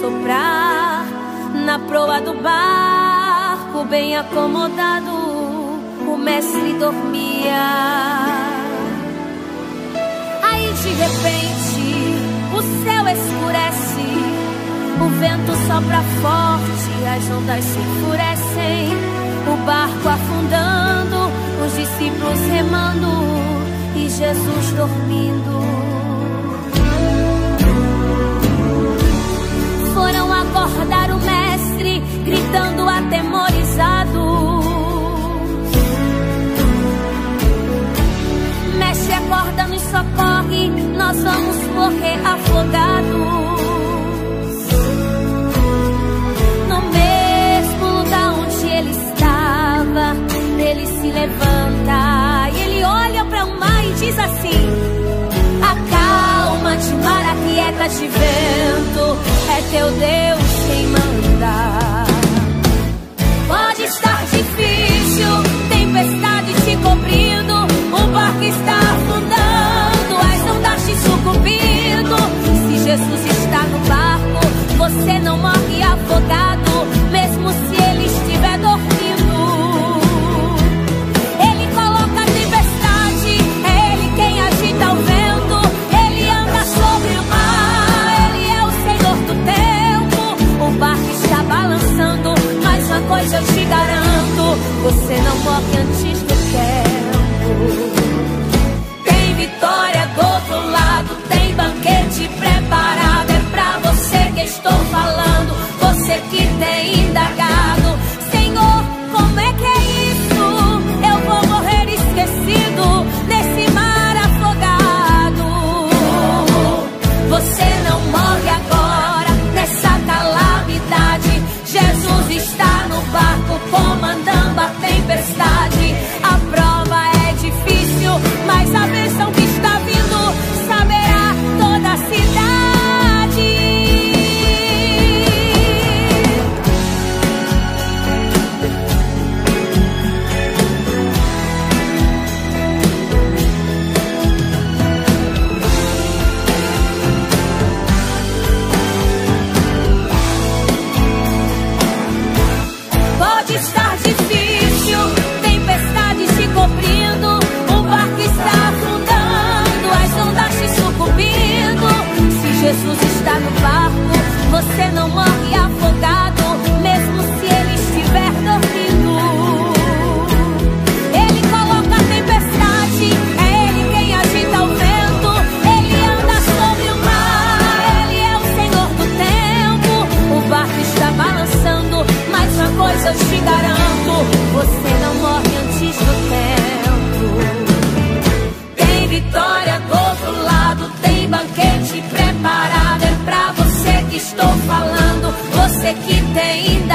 soprar na proa do barco, bem acomodado, o mestre dormia. Aí de repente o céu escurece, o vento sopra forte, as ondas se enfurecem, o barco afundando, os discípulos remando e Jesus dormindo. corda nos socorre, nós vamos morrer afogados. No mesmo lugar onde ele estava, ele se levanta e ele olha para o mar e diz assim: Acalma-te, mar, aquieta é de vento, é teu Deus. pois eu te garanto, você não morre stop. tem